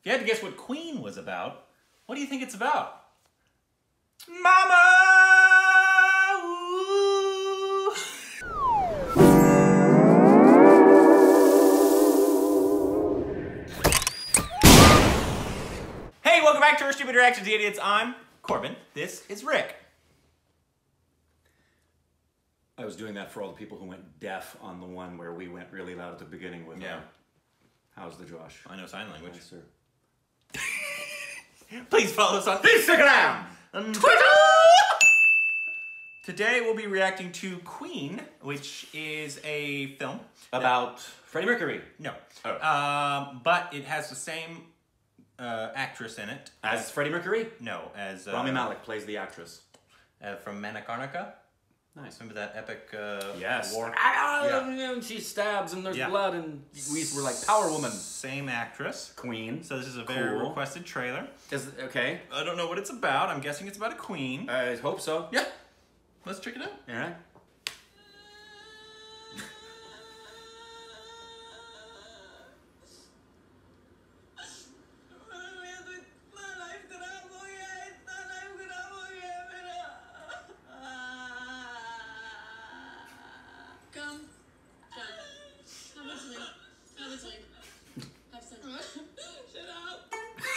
If you had to guess what Queen was about, what do you think it's about? Mama! Ooh. Hey, welcome back to our Stupid Reactions Idiots. I'm Korbin. This is Rick. I was doing that for all the people who went deaf on the one where we went really loud at the beginning with Yeah. uh, How's the Josh? I know sign language. Yes, sir. Please follow us on Instagram! on Twitter. Today we'll be reacting to Queen, which is a film About Freddie Mercury. No. Oh. Um, but it has the same uh, actress in it. As Freddie Mercury, No, as uh, Rami Malek plays the actress. uh, from Manikarnika. Nice. Remember that epic uh, Yes. war? Ah, and she stabs and there's Yeah. blood and we were like Power Woman. Same actress. Queen. So this is a very Cool. requested trailer. Is okay. I don't know what it's about. I'm guessing it's about a queen. I hope so. yeah. Let's check it out. All right.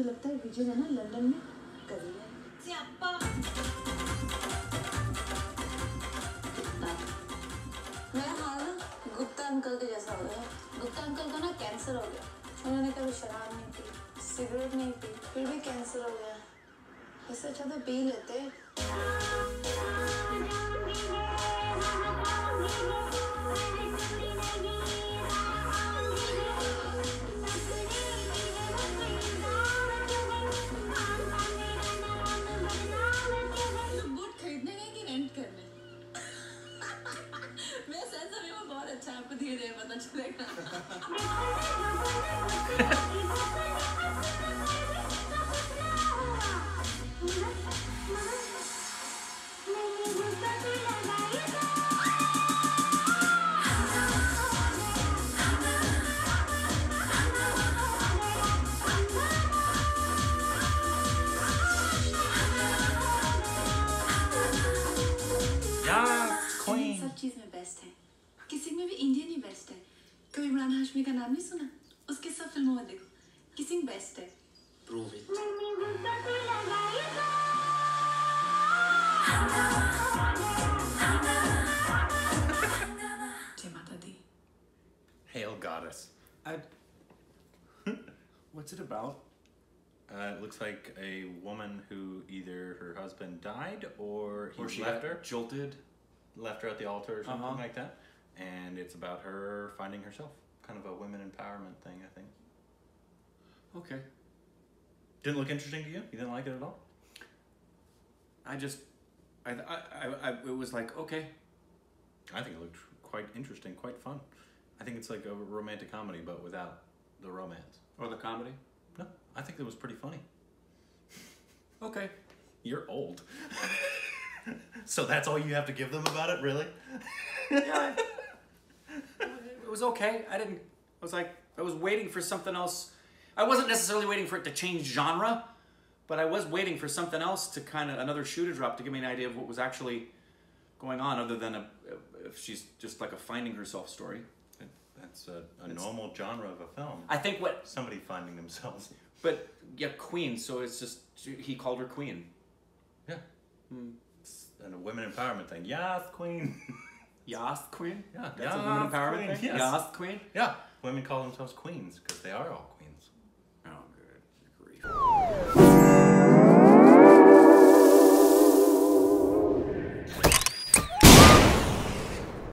मुझे लगता है विजय ने ना London में करी है मेरा हाल ना गुप्ता अंकल के जैसा हो गया गुप्ता अंकल को ना कैंसर हो गया। उन्होंने कभी शराब नहीं पी सिगरेट नहीं पी फिर भी कैंसर हो गया। इससे अच्छा तो पी लेते। अच्छा आपको धीरे धीरे पता चलेगा. चीज़ में बेस्ट है किसी में भी इंडियन ही बेस्ट है कभी इमरान हाशमी का नाम नहीं सुना उसके सब फिल्मों में देखो किसी में बेस्ट है प्रूव इट जय माता दी Hail Goddess. I... What's it about? Uh, it looks like a woman who either her husband died or he Or she left got her, jolted? left her at the altar or something Uh-huh. like that. And it's about her finding herself. Kind of a women empowerment thing, I think. Okay. Didn't look interesting to you? You didn't like it at all? I just, I, I, I, I it was like okay. I think it looked quite interesting, quite fun. I think it's like a romantic comedy, but without the romance. Or the comedy. No, I think it was pretty funny. Okay. You're old. so that's all you have to give them about it, really? Yeah. Was okay. I didn't. I was like, I was waiting for something else. I wasn't necessarily waiting for it to change genre, but I was waiting for something else to kind of another shoe to drop to give me an idea of what was actually going on, other than a, if she's just like a finding herself story. That's a, a normal genre of a film. I think what, Somebody finding themselves. but yeah, Queen. So it's just he called her Queen. Yeah. Hmm. and a women empowerment thing. Yes, queen. Yas Queen? Yeah, That's a Yas woman empowerment Queen, thing? yes. Yas Queen? yeah. Women call themselves queens because they are all queens.